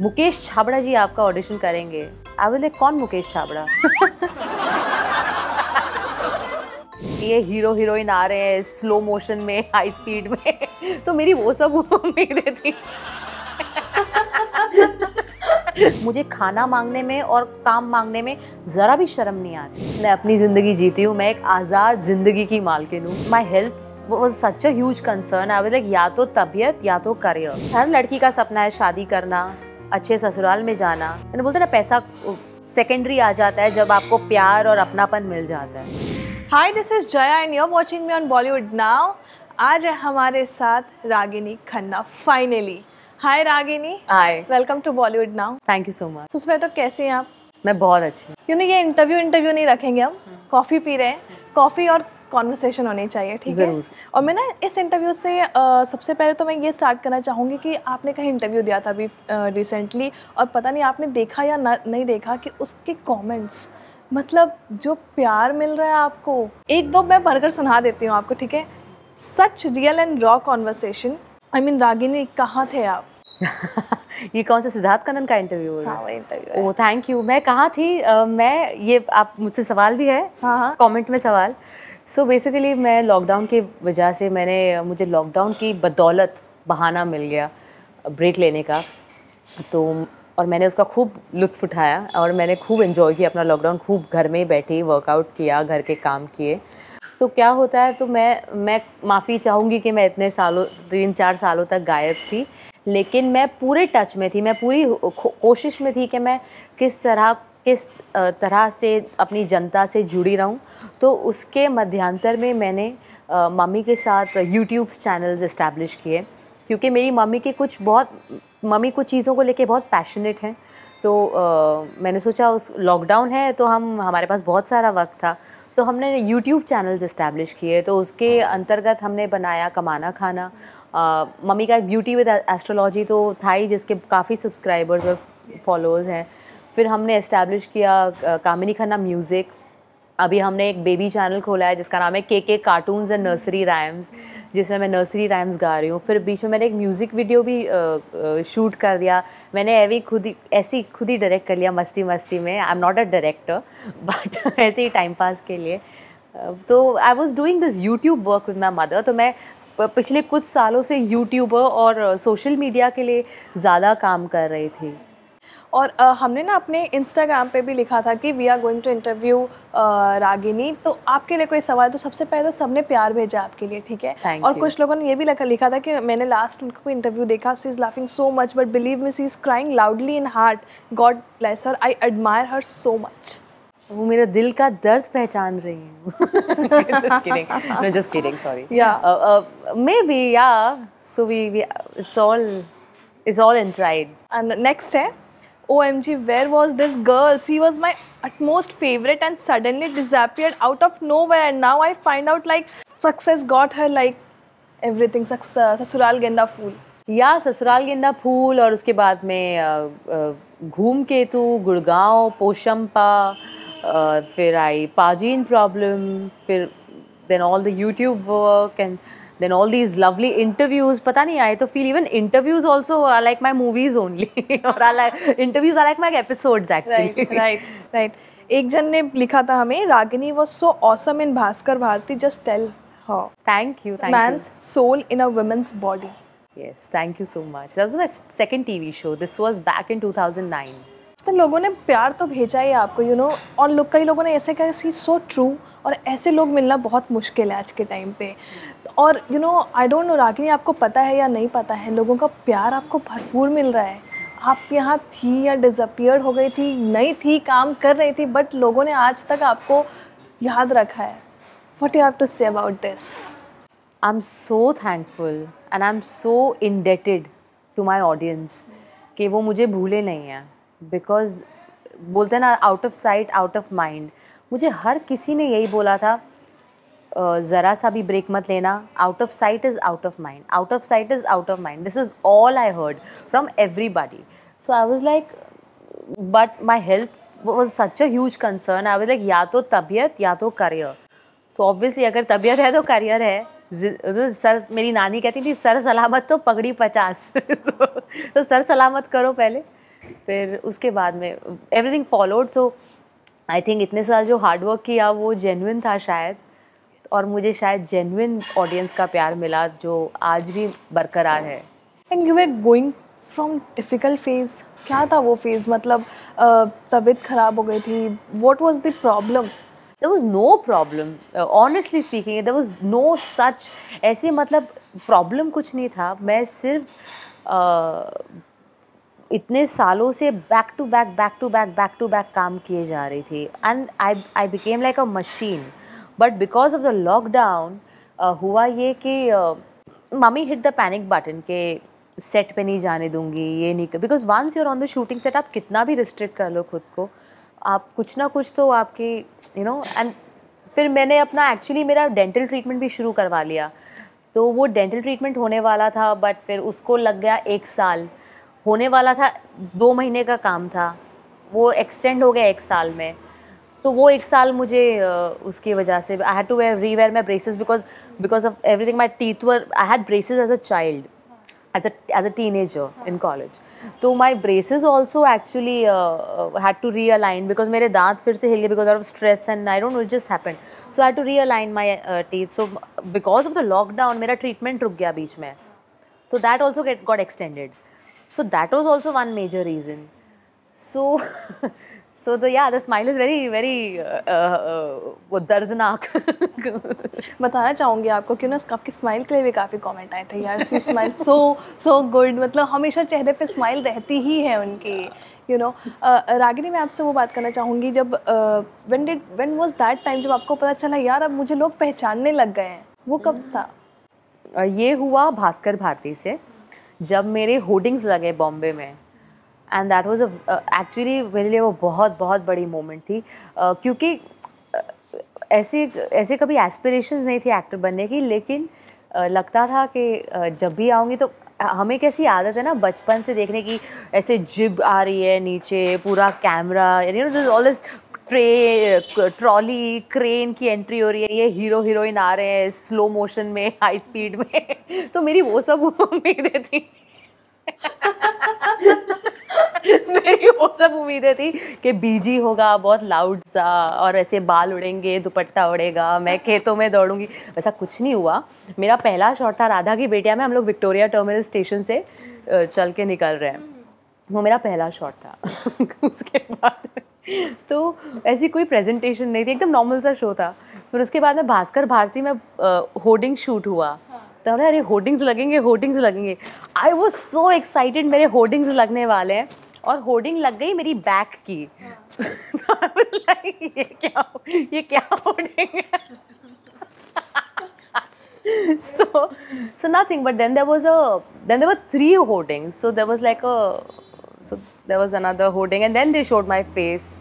मुकेश छाबड़ा जी आपका ऑडिशन करेंगे। I will कौन मुकेश छाबड़ा? ये हीरो हीरोइन आ रहे हैं स्लो मोशन में हाई स्पीड में। तो मेरी वो सब उम्मीदें थी। मुझे खाना मांगने में और काम मांगने में ज़रा भी शर्म नहीं आती। मैं अपनी ज़िंदगी जीती हूँ, मैं एक आज़ाद ज़िंदगी की मालकिन हूँ। माई हेल्थ वो such a huge concern I like या तो तबीयत, या तो करियर हर लड़की का सपना है शादी करना। अच्छे ससुराल में जाना मैंने बोलते ना पैसा सेकेंडरी आ जाता है जब आपको प्यार और अपनापन मिल जाता है। Hi this is Jaya and you watching me on Bollywood now आज है हमारे साथ Ragini Khanna finally hi Ragini. Hi welcome to Bollywood now thank you so much सबसे तो कैसे हैं आप? मैं बहुत अच्छी यू नो ये इंटरव्यू इंटरव्यू नहीं रखेंगे हम? कॉफ़ी पी रहे हैं। कॉफ़ी और कॉन्वर्सेशन होनी चाहिए ठीक है? और मैं ना इस इंटरव्यू से आ, सबसे पहले तो मैं ये स्टार्ट करना चाहूँगी कि आपने कहीं इंटरव्यू दिया था अभी रिसेंटली और पता नहीं आपने देखा या न, नहीं देखा कि उसके कमेंट्स मतलब जो प्यार मिल रहा है आपको एक दो मैं भरकर सुना देती हूँ आपको ठीक है? Such real and raw conversation I mean Ragini कहाँ थे आप? ये कौन सा सिद्धार्थ कनन का इंटरव्यू हाँ, इंटरव्यू ओ थैंक यू मैं कहाँ थी? uh, मैं ये आप मुझसे सवाल भी है हाँ हाँ। कमेंट में सवाल। सो so बेसिकली मैं लॉकडाउन की वजह से मैंने, मुझे लॉकडाउन की बदौलत बहाना मिल गया ब्रेक लेने का। तो और मैंने उसका खूब लुत्फ़ उठाया और मैंने खूब इन्जॉय किया अपना लॉकडाउन खूब घर में बैठी वर्कआउट किया, घर के काम किए। तो क्या होता है तो मैं मैं माफ़ी चाहूँगी कि मैं इतने सालों, तीन चार सालों तक गायब थी, लेकिन मैं पूरे टच में थी, मैं पूरी कोशिश में थी कि मैं किस तरह किस तरह से अपनी जनता से जुड़ी रहूँ तो उसके मध्यांतर में मैंने मम्मी के साथ यूट्यूब चैनल्स इस्टेब्लिश किए। क्योंकि मेरी मम्मी के कुछ बहुत मम्मी कुछ चीज़ों को लेके बहुत पैशनेट हैं तो आ, मैंने सोचा उस लॉकडाउन है तो हम हमारे पास बहुत सारा वक्त था तो हमने यूट्यूब चैनल्स इस्टेब्लिश किए तो उसके अंतर्गत हमने बनाया कमाना खाना। मम्मी का एक ब्यूटी विद एस्ट्रोलॉजी तो था ही जिसके काफ़ी सब्सक्राइबर्स और फॉलोअर्स हैं। फिर हमने इस्टेब्लिश किया कामिनी खन्ना म्यूज़िक अभी हमने एक बेबी चैनल खोला है, जिसका नाम है के के कार्टून्स एंड नर्सरी राइम्स जिसमें मैं नर्सरी राइम्स गा रही हूँ। फिर बीच में मैंने एक म्यूज़िक वीडियो भी शूट कर दिया। मैंने एवी खुद ही, ऐसे खुद ही डायरेक्ट कर लिया, मस्ती मस्ती में। I am not a director but ऐसे ही टाइम पास के लिए। तो I was doing this YouTube work with my mother तो मैं पिछले कुछ सालों से यूट्यूबर और सोशल मीडिया के लिए ज़्यादा काम कर रही थी। और आ, हमने ना अपने इंस्टाग्राम पे भी लिखा था कि we are going to interview Ragini. तो आपके लिए कोई सवाल तो सबसे पहले तो सबने प्यार भेजा आपके लिए ठीक है? Thank और you. कुछ लोगों ने ये भी लिखा लिखा था कि मैंने लास्ट उनका कोई इंटरव्यू देखा she is laughing so much but believe me she is crying loudly in heart God bless her I admire her so much वो मेरे दिल का दर्द पहचान रही हूँ sorry. Yeah. uh, uh, maybe yeah so we, we it's all it's all inside. है? O M G where was this girl she was my utmost favourite and suddenly disappear out of no way and now I find out like success got her like everything Sasural Genda Phool या ससुराल गेंदा फूल और उसके बाद में घूम केतु गुड़गांव पोशंपा फिर आई पाजीन प्रॉब्लम फिर then all the YouTube work and then all these lovely interviews pata nahi aaye to feel even interviews also are like my movies only or are like interviews are like my episodes actually right right right एक जन ने लिखा था हमें Ragini was so awesome in Bhaskar Bharti just tell her thank you thank man's you. soul in a woman's body yes thank you so much that was my second tv show this was back in 2009 तो लोगों ने प्यार तो भेजा ही आपको you you no know, और लोग कई लोगों ने ऐसे कहा सी सो ट्रू और ऐसे लोग मिलना बहुत मुश्किल है आज के टाइम पे और you know I don't know Ragini, आपको पता है या नहीं पता है, लोगों का प्यार आपको भरपूर मिल रहा है। आप यहाँ थी या डिसअपियर हो गई थी, नहीं थी, काम कर रही थी बट लोगों ने आज तक आपको याद रखा है। What you have to say about this I am so thankful and I am so indebted to my audience कि वो मुझे भूले नहीं हैं। बिकॉज़ बोलते हैं ना out of sight out of mind मुझे हर किसी ने यही बोला था ज़रा सा भी ब्रेक मत लेना। Out of sight is out of mind out of sight is out of mind this is all I heard from everybody so I was like but my health was such a huge concern I was like या तो तबीयत या तो career तो obviously अगर तबीयत है तो करियर है। तो सर मेरी नानी कहती थी सर सलामत तो पगड़ी पचास. तो, सर सलामत करो पहले। फिर उसके बाद में everything followed so I think इतने साल जो हार्डवर्क किया वो जेन्युइन था शायद। और मुझे शायद जेन्युइन ऑडियंस का प्यार मिला जो आज भी बरकरार है। And you are going from difficult phase क्या था वो फ़ेज़ मतलब तबीयत ख़राब हो गई थी। What was the problem there was no problem honestly speaking there there no such ऐसे मतलब प्रॉब्लम कुछ नहीं था। मैं सिर्फ़ uh, इतने सालों से back to back back to back back to back काम किए जा रही थी। And I I became like a machine but because of the lockdown हुआ ये कि mummy hit the panic button के सेट पे नहीं जाने दूँगी, ये नहीं because once you're on the shooting set आप कितना भी रिस्ट्रिक्ट कर लो खुद को, आप कुछ ना कुछ तो आपके यू नो एंड फिर मैंने अपना एक्चुअली मेरा डेंटल ट्रीटमेंट भी शुरू करवा लिया। तो वो डेंटल ट्रीटमेंट होने वाला था बट फिर उसको लग गया एक साल। होने वाला था, दो महीने का काम था। वो एक्सटेंड हो गया एक साल में। तो वो एक साल मुझे उसकी वजह से I had to wear rewear my braces because because of everything my teeth were I had braces as a child as as a teenager in college तो my braces also actually had to realign because मेरे दांत फिर से हिल because of stress and I don't just happen so had to realign my teeth so because of the lockdown मेरा treatment रुक गया बीच में. तो that also get got extended so that was also one major reason so so the yeah the smile is very very uh, uh, uh, वो दर्दनाक। बताना चाहूँगी आपको कि ना उसका आपकी स्माइल के लिए भी काफ़ी कमेंट आए थे यार। सी स्माइल सो सो गुड मतलब हमेशा चेहरे पे स्माइल रहती ही है उनकी यू नो रागिनी मैं आपसे वो बात करना चाहूँगी जब when did when was that time जब आपको पता चला यार अब मुझे लोग पहचानने लग गए हैं वो कब था? अ, ये हुआ भास्कर भारती से जब मेरे होर्डिंग्स लगे बॉम्बे में। एंड दैट वॉज़ एक्चुअली मेरे लिए वो बहुत बहुत बड़ी मोमेंट थी। अ, क्योंकि अ, ऐसे ऐसे कभी एस्पिरेशंस नहीं थी एक्टर बनने की लेकिन अ, लगता था कि अ, जब भी आऊँगी तो हमें कैसी आदत है ना बचपन से देखने की ऐसे जिब आ रही है नीचे पूरा camera you know all this tray trolley crane की एंट्री हो रही है ये हीरो हीरोइन आ रहे हैं स्लो मोशन में हाई स्पीड में। तो मेरी वो सब उम्मीदें थी। मेरी वो सब उम्मीदें थी कि बीजी होगा, बहुत लाउड सा, और ऐसे बाल उड़ेंगे, दुपट्टा उड़ेगा, मैं खेतों में दौड़ूँगी। वैसा कुछ नहीं हुआ। मेरा पहला शॉट था राधा की बेटिया में, हम लोग विक्टोरिया टर्मिनल स्टेशन से चल के निकल रहे हैं। वो मेरा पहला शॉट था। उसके बाद तो ऐसी कोई प्रेजेंटेशन नहीं थी, एकदम नॉर्मल सा शो था। फिर उसके बाद में भास्कर भारती में होर्डिंग शूट हुआ। तो अरे होर्डिंग्स लगेंगे होर्डिंग्स लगेंगे। आई वॉज़ सो एक्साइटेड मेरे होर्डिंग्स लगने वाले हैं। और होर्डिंग लग गई मेरी बैक की तो ये क्या ये क्या होर्डिंग है so so nothing but then there was a then there were three hoardings so there was like a so there was another hoarding and then they showed my face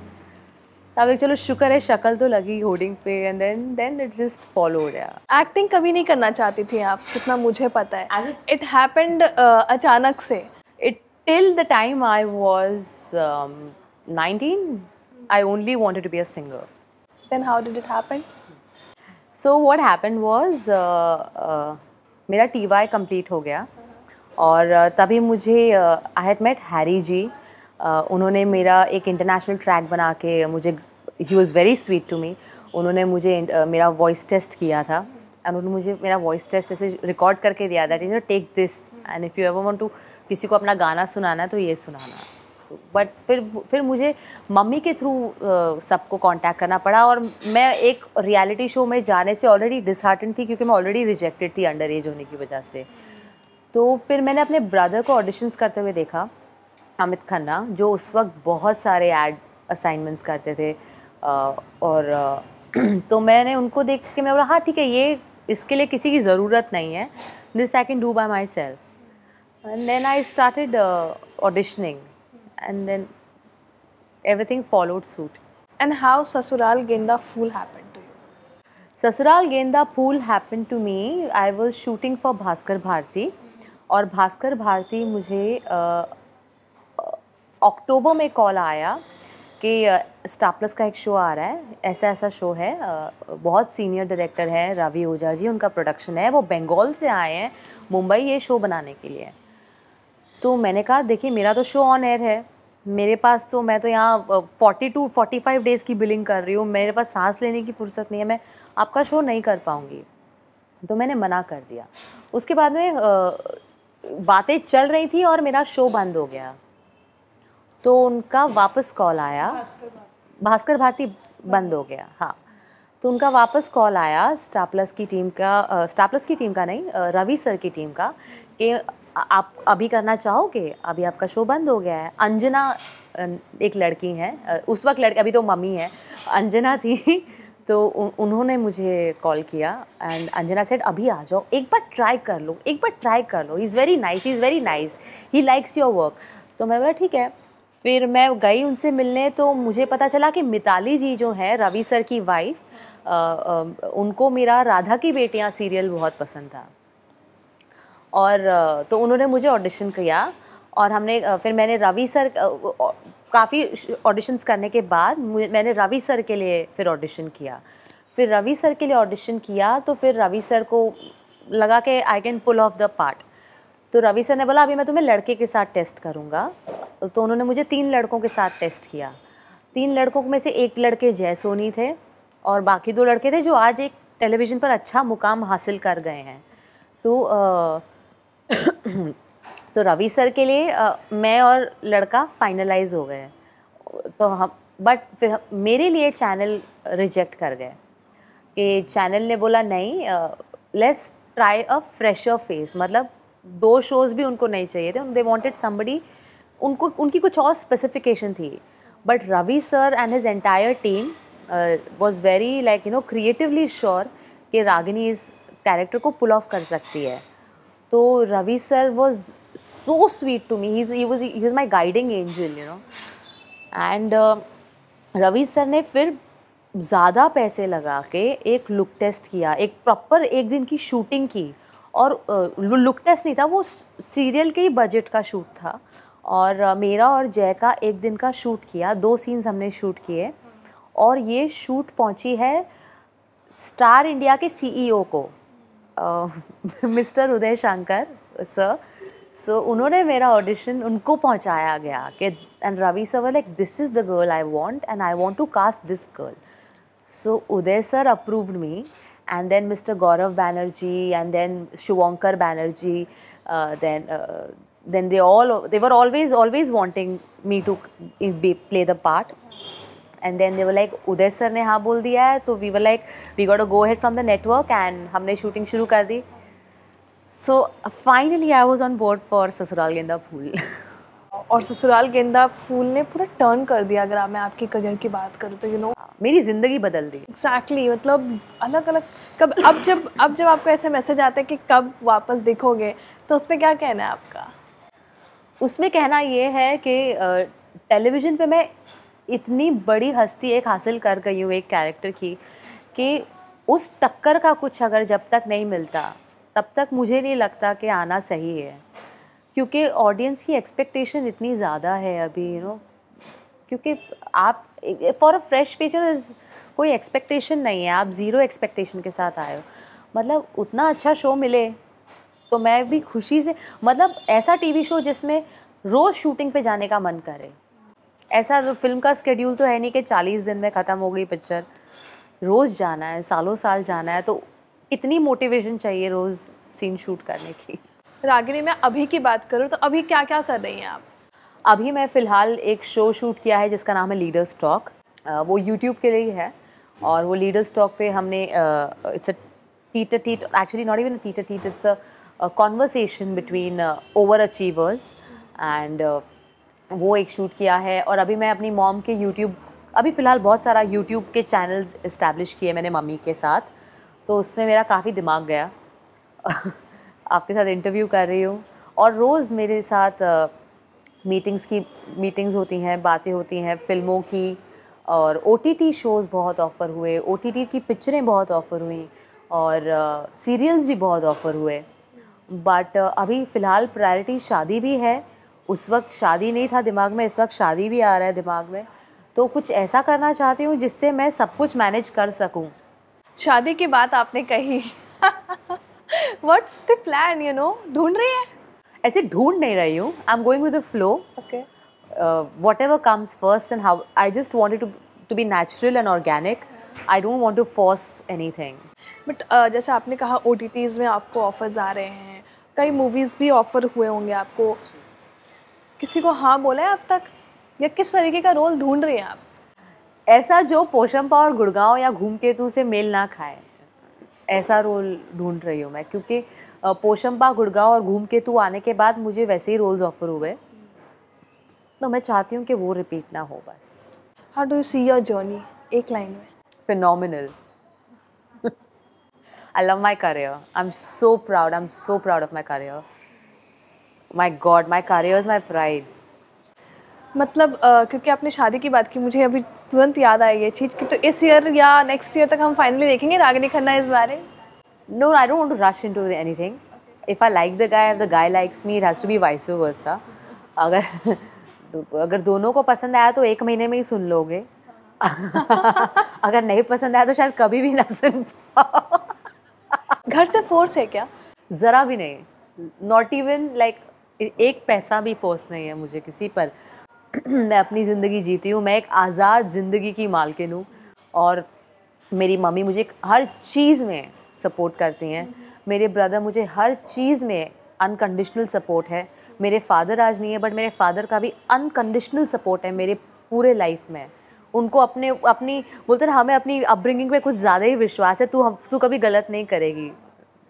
like, चलो शुक्र है शक्ल तो लगी hoarding पे and then then it just followed या acting कभी नहीं करना चाहती थी आप जितना मुझे पता है इट हैपेंड अचानक से till the time I was um, 19 I only wanted to be a singer. Then how did it happen so what happened was मेरा टी वाई कंप्लीट हो गया और uh, तभी मुझे I had met Harry ji उन्होंने मेरा एक international track बना के मुझे ही was very sweet to me उन्होंने मुझे uh, मेरा वॉइस टेस्ट किया था। एंड उन्होंने मुझे मेरा वॉइस टेस्ट ऐसे रिकॉर्ड करके दिया that you take this and if you ever want to किसी को अपना गाना सुनाना तो ये सुनाना। तो बट फिर फिर मुझे मम्मी के थ्रू सबको कांटेक्ट करना पड़ा और मैं एक रियलिटी शो में जाने से ऑलरेडी डिसहार्टन थी क्योंकि मैं ऑलरेडी रिजेक्टेड थी अंडर एज होने की वजह से। तो फिर मैंने अपने ब्रदर को ऑडिशंस करते हुए देखा, अमित खन्ना, जो उस वक्त बहुत सारे एड असाइनमेंट्स करते थे और तो मैंने उनको देख के मैं बोला हाँ ठीक है, ये इसके लिए किसी की ज़रूरत नहीं है. This I can do by myself and then I started auditioning and then everything followed suit. And how Sasural Genda Phool happened to you Sasural Genda Phool happen to me I was shooting for Bhaskar Bharti और भास्कर भारती मुझे अक्टूबर में call आया. कि star plus का एक show आ रहा है। ऐसा ऐसा शो है। बहुत सीनियर डायरेक्टर है रवि ओझा जी, उनका प्रोडक्शन है। वो बंगाल से आए हैं मुंबई ये शो बनाने के लिए। तो मैंने कहा, देखिए, मेरा तो शो ऑन एयर है। मेरे पास तो मैं तो यहाँ forty two forty five days की बिलिंग कर रही हूँ। मेरे पास सांस लेने की फुर्सत नहीं है। मैं आपका शो नहीं कर पाऊँगी। तो मैंने मना कर दिया। उसके बाद में बातें चल रही थी और मेरा शो बंद हो गया। तो उनका वापस कॉल आया। भास्कर भारती। बंद हो गया हाँ। तो उनका वापस कॉल आया स्टार प्लस की टीम का स्टार प्लस की टीम का नहीं रवि सर की टीम का कि आप अभी करना चाहोगे? अभी आपका शो बंद हो गया है। अंजना एक लड़की है उस वक्त लड़की अभी तो मम्मी है अंजना थी तो उन्होंने मुझे कॉल किया एंड अंजना सेड अभी आ जाओ एक बार ट्राई कर लो एक बार ट्राई कर लो is very nice is very nice he likes your work तो मैं बोला ठीक है। फिर मैं गई उनसे मिलने तो मुझे पता चला कि मिताली जी जो है, रवि सर की वाइफ उनको मेरा राधा की बेटियाँ सीरियल बहुत पसंद था। और तो उन्होंने मुझे ऑडिशन किया और हमने फिर मैंने रवि सर काफ़ी ऑडिशंस करने के बाद मैंने रवि सर के लिए फिर ऑडिशन किया। फिर रवि सर के लिए ऑडिशन किया तो फिर रवि सर को लगा कि I can pull off the part तो रवि सर ने बोला अभी मैं तुम्हें लड़के के साथ टेस्ट करूँगा। तो उन्होंने मुझे तीन लड़कों के साथ टेस्ट किया। तीन लड़कों में से एक लड़के जय सोनी थे और बाकी दो लड़के थे जो आज एक टेलीविज़न पर अच्छा मुकाम हासिल कर गए हैं। तो तो रवि सर के लिए आ, मैं और लड़का फाइनलाइज हो गए। तो हम बट फिर मेरे लिए चैनल रिजेक्ट कर गए कि चैनल ने बोला नहीं let's try a fresher face मतलब दो शोज़ भी उनको नहीं चाहिए थे। दे वॉन्टेड समबडी उनको, उनकी कुछ और स्पेसिफिकेशन थी। But Ravi sir and his entire team was very like you know creatively sure कि रागिनी इस कैरेक्टर को पुल ऑफ़ कर सकती है। तो Ravi sir was so sweet to me he was he was my guiding angel you know and Ravi sir ने फिर ज़्यादा पैसे लगा के एक लुक टेस्ट किया, एक प्रॉपर एक दिन की शूटिंग की। और लुक uh, टेस्ट नहीं था वो सीरियल के ही बजट का शूट था। और मेरा और जय का एक दिन का शूट किया दो सीन्स हमने शूट किए। और ये शूट पहुँची है स्टार इंडिया के सीईओ e को mister Uday Shankar sir. So उन्होंने मेरा ऑडिशन उनको पहुँचाया गया कि and Ravi sir like this is the girl I want and I want to cast this girl. So Uday sir approved me. and then Mr. Gaurav Banerjee, and then Shuvankar Banerjee, uh, then uh, then they all they were always always wanting me to be, play the part. And then they were like Uday sir ने हाँ बोल दिया है तो we were like we got a go ahead from the network and हमने shooting शुरू कर दी so finally I was on board for Sasural Genda Phool और ससुराल गेंदा फूल ने पूरा टर्न कर दिया अगर मैं आपकी करियर की बात करूँ तो यू you नो know, मेरी ज़िंदगी बदल दी। एग्जैक्टली exactly, मतलब अलग अलग कब अब जब अब जब आपको ऐसे मैसेज आते हैं कि कब वापस दिखोगे तो उसमें क्या कहना है आपका? उसमें कहना ये है कि टेलीविज़न पे मैं इतनी बड़ी हस्ती एक हासिल कर गई हूँ एक कैरेक्टर की कि उस टक्कर का कुछ अगर जब तक नहीं मिलता तब तक मुझे नहीं लगता कि आना सही है। क्योंकि ऑडियंस की एक्सपेक्टेशन इतनी ज़्यादा है अभी यू नो क्योंकि आप फॉर अ फ्रेश फीचर कोई एक्सपेक्टेशन नहीं है। आप ज़ीरो एक्सपेक्टेशन के साथ आए हो। मतलब उतना अच्छा शो मिले तो मैं भी खुशी से मतलब ऐसा टीवी शो जिसमें रोज़ शूटिंग पे जाने का मन करे। ऐसा फ़िल्म का स्केड्यूल तो है नहीं कि चालीस दिन में ख़त्म हो गई पिक्चर रोज़ जाना है, सालों साल जाना है तो इतनी मोटिवेशन चाहिए रोज़ सीन शूट करने की। रागिनी, मैं अभी की बात करूँ तो अभी क्या क्या कर रही हैं आप? अभी मैं फ़िलहाल एक शो शूट किया है जिसका नाम है लीडर्स टॉक वो यूट्यूब के लिए है और वो लीडर्स टॉक पे हमने it's a tete a tete actually not even tete a tete it's a conversation between over achievers and वो एक शूट किया है और अभी मैं अपनी मॉम के यूट्यूब अभी फ़िलहाल बहुत सारा यूट्यूब के चैनल्स इस्टेब्लिश किए मैंने मम्मी के साथ। तो उसमें मेरा काफ़ी दिमाग गया। आपके साथ इंटरव्यू कर रही हूँ और रोज़ मेरे साथ मीटिंग्स की, मीटिंग्स होती हैं, बातें होती हैं, फ़िल्मों की और ओटीटी शोज़ बहुत ऑफ़र हुए ओटीटी की पिक्चरें बहुत ऑफ़र हुई और सीरियल्स भी बहुत ऑफ़र हुए। बट अभी फ़िलहाल प्रायोरिटी शादी भी है। उस वक्त शादी नहीं था दिमाग में, इस वक्त शादी भी आ रहा है दिमाग में। तो कुछ ऐसा करना चाहती हूँ जिससे मैं सब कुछ मैनेज कर सकूँ। शादी की बात आपने कही। What's the plan you know ढूंढ रही है? ऐसे ढूंढ नहीं रही हूँ। I am going with the flow okay whatever comes first and how I just wanted to to be natural and organic I don't want to force anything but जैसे आपने कहा ओ टी टीज में आपको offers आ रहे हैं कई movies भी offer हुए होंगे आपको। किसी को हाँ बोला है अब तक? या किस तरीके का रोल ढूंढ रहे हैं आप? ऐसा जो पोशंपा और गुड़गांव या घूम केतु से मेल ना खाए ऐसा रोल ढूंढ रही हूँ मैं क्योंकि पोशंपा गुड़गांव और घूम के तू आने के बाद मुझे वैसे ही रोल्स ऑफ़र हुए तो मैं चाहती हूँ कि वो रिपीट ना हो बस how do you see your journey एक लाइन में phenomenal. I love my career. I'm so proud. I'm so proud of my career. My God, my career is my pride. मतलब uh, क्योंकि आपने शादी की बात की मुझे अभी तुरंत याद आई ये चीज़ कि तो इस ईयर या नेक्स्ट ईयर तक हम फाइनली देखेंगे रागिनी खन्ना इस बारे No, I don't want to rush into anything. Okay. If I like the guy, if the guy likes me, it has to be vice versa. अगर अगर दोनों को पसंद आया तो एक महीने में ही सुन लोगे अगर नहीं पसंद आया तो शायद कभी भी ना सुन पाओ घर से फोर्स है क्या ज़रा भी नहीं नॉट इवन लाइक एक पैसा भी फोर्स नहीं है मुझे किसी पर मैं अपनी ज़िंदगी जीती हूँ मैं एक आज़ाद ज़िंदगी की मालकिन हूँ और मेरी मम्मी मुझे हर चीज़ में सपोर्ट करती हैं। मेरे ब्रदर मुझे हर चीज़ में अनकंडीशनल सपोर्ट है। मेरे फादर आज नहीं है बट मेरे फादर का भी अनकंडीशनल सपोर्ट है मेरे पूरे लाइफ में। उनको अपने अपनी बोलते ना हमें अपनी अपब्रिंगिंग पे कुछ ज़्यादा ही विश्वास है तू हम तू कभी गलत नहीं करेगी।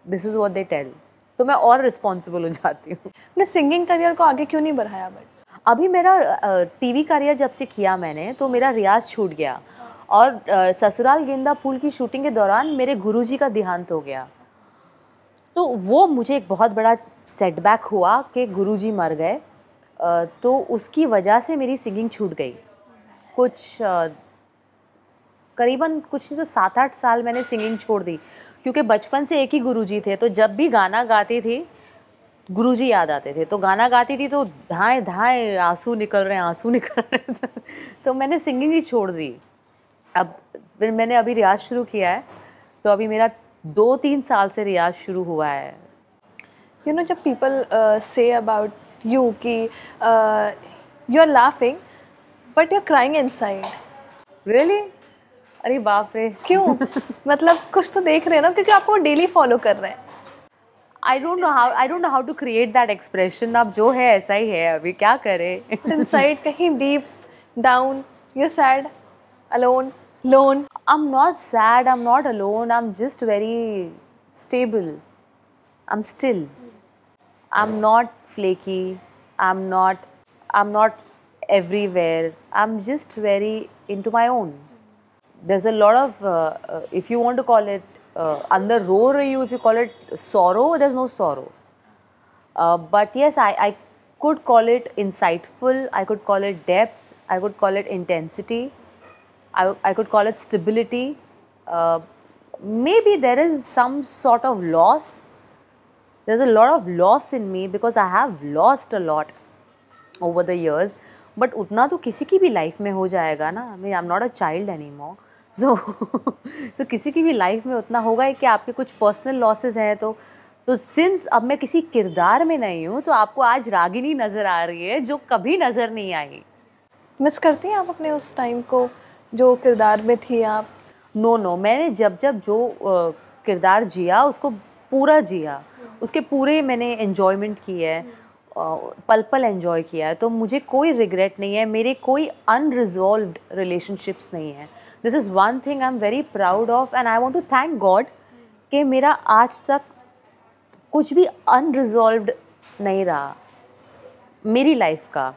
This is what they tell तो मैं और रिस्पॉन्सिबल हो जाती हूँ। अपने सिंगिंग करियर को आगे क्यों नहीं बढ़ाया बट अभी मेरा टीवी करियर जब से किया मैंने तो मेरा रियाज छूट गया। और ससुराल गेंदा फूल की शूटिंग के दौरान मेरे गुरुजी का देहांत हो गया। तो वो मुझे एक बहुत बड़ा सेटबैक हुआ कि गुरुजी मर गए तो उसकी वजह से मेरी सिंगिंग छूट गई। कुछ करीबन कुछ नहीं तो सात आठ साल मैंने सिंगिंग छोड़ दी, क्योंकि बचपन से एक ही गुरुजी थे तो जब भी गाना गाती थी, गुरुजी याद आते थे। तो गाना गाती थी तो धाएँ धाएँ आँसू निकल रहे हैं, आँसू निकल रहे हैं। तो मैंने सिंगिंग ही छोड़ दी। अब फिर मैंने अभी रियाज शुरू किया है तो अभी मेरा दो तीन साल से रियाज शुरू हुआ है। यू नो जब पीपल से अबाउट यू कि you are laughing but you are crying inside really अरे बाप रे। क्यों? मतलब कुछ तो देख रहे हैं ना क्योंकि आपको डेली फॉलो कर रहे हैं। I don't know how I don't know how to create that expression अब जो है ऐसा ही है अभी क्या करें? इनसाइड कहीं deep down you sad alone lone i'm not sad. I'm not alone. I'm just very stable. I'm still. I'm not flaky. I'm not i'm not everywhere. I'm just very into my own. There's a lot of, uh, uh, if you want to call it, uh, under roar you, if you call it sorrow, there's no sorrow. Uh, but yes, I, I could call it insightful, I could call it depth, I could call it intensity, I, I could call it stability. Uh, maybe there is some sort of loss. There's a lot of loss in me because I have lost a lot over the years. But उतना तो किसी की भी life में हो जाएगा ना I am not a child anymore so तो किसी की भी लाइफ में उतना होगा कि आपके कुछ पर्सनल लॉसेज हैं तो तो सिंस अब मैं किसी किरदार में नहीं हूँ तो आपको आज रागिनी नज़र आ रही है जो कभी नज़र नहीं आई मिस करती हैं आप अपने उस टाइम को जो किरदार में थी आप? नो नो मैंने जब जब जो किरदार जिया, उसको पूरा जिया, उसके पूरे मैंने इन्जॉयमेंट की है पल पल एन्जॉय किया है तो मुझे कोई रिग्रेट नहीं है, मेरे कोई अनरिजॉल्व्ड रिलेशनशिप्स नहीं है। This is one thing I am very proud of and I want to thank God कि मेरा आज तक कुछ भी अनरिजॉल्व नहीं रहा, मेरी लाइफ का।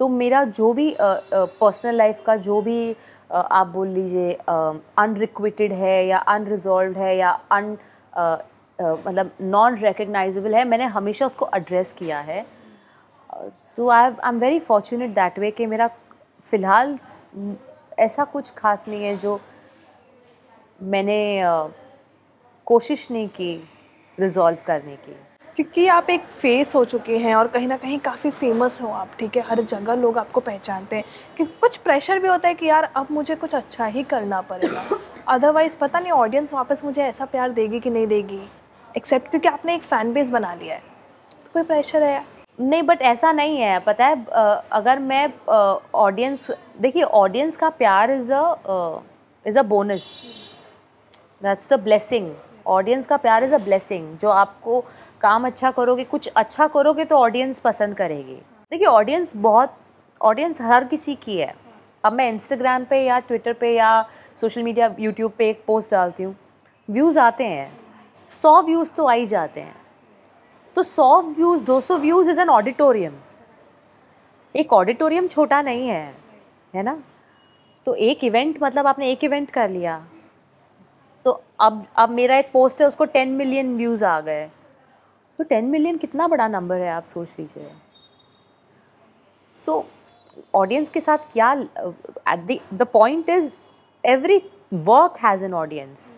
तो मेरा जो भी पर्सनल लाइफ का जो भी आप बोल लीजिए अनरिक्विटेड है या अनरिजॉल्व है या अन मतलब नॉन रिकग्नाइजेबल है, मैंने हमेशा उसको एड्रेस किया है। तो I I am very fortunate that way कि मेरा फ़िलहाल ऐसा कुछ खास नहीं है जो मैंने कोशिश नहीं की रिजॉल्व करने की। क्योंकि आप एक फेस हो चुके हैं और कहीं ना कहीं काफ़ी फ़ेमस हो आप, ठीक है? हर जगह लोग आपको पहचानते हैं। कि कुछ प्रेशर भी होता है कि यार, अब मुझे कुछ अच्छा ही करना पड़ेगा। अदरवाइज़ पता नहीं ऑडियंस वापस मुझे ऐसा प्यार देगी कि नहीं देगी। एक्सेप्ट क्योंकि आपने एक फ़ैन बेस बना लिया है। तो कोई प्रेशर है? नहीं बट ऐसा नहीं है। पता है अगर मैं ऑडियंस देखिए ऑडियंस का प्यार is a is a bonus that's the blessing audience का प्यार इज़ अ ब्लेसिंग जो आपको काम अच्छा करोगे, कुछ अच्छा करोगे तो ऑडियंस पसंद करेगी। देखिए ऑडियंस बहुत ऑडियंस हर किसी की है। अब मैं इंस्टाग्राम पे या ट्विटर पे या सोशल मीडिया यूट्यूब पे एक पोस्ट डालती हूँ। व्यूज़ आते हैं। सौ व्यूज़ तो आ ही जाते हैं। तो सौ व्यूज़ दो सौ व्यूज़ इज़ एन ऑडिटोरियम एक ऑडिटोरियम छोटा नहीं है है ना? तो एक इवेंट मतलब आपने एक इवेंट कर लिया। तो अब अब मेरा एक पोस्ट है, उसको टेन मिलियन व्यूज़ आ गए। तो टेन मिलियन कितना बड़ा नंबर है, आप सोच लीजिए। सो ऑडियंस के साथ क्या at the point is every work has an audience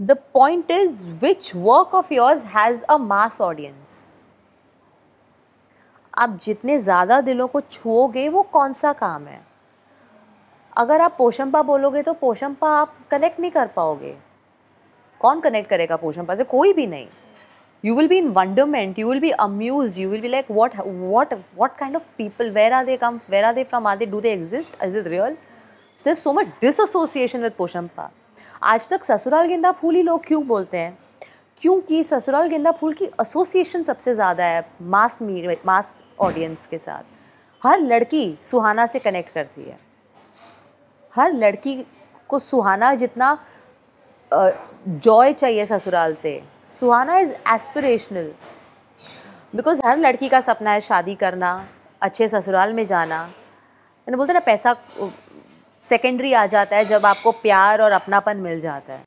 the point is which work of yours has a mass audience आप जितने ज़्यादा दिलों को छुओगे, वो कौन सा काम है? अगर आप पोशंपा बोलोगे तो पोशंपा आप कनेक्ट नहीं कर पाओगे। कौन कनेक्ट करेगा पोशंपा से? कोई भी नहीं। You will be in wonderment you will be amused you will be like what what what kind of people where are they come where are they from are they do they exist is it real so there's so much disassociation with Poshampa आज तक ससुराल गेंदा फूल ही लोग क्यों बोलते हैं क्योंकि ससुराल गेंदा फूल की एसोसिएशन सबसे ज़्यादा है मास मी मास ऑडियंस के साथ हर लड़की सुहाना से कनेक्ट करती है हर लड़की को सुहाना जितना जॉय चाहिए ससुराल से। सुहाना इज़ एस्पिरेशनल बिकॉज़ हर लड़की का सपना है शादी करना, अच्छे ससुराल में जाना। मैंने बोलते ना, पैसा सेकेंडरी आ जाता है जब आपको प्यार और अपनापन मिल जाता है।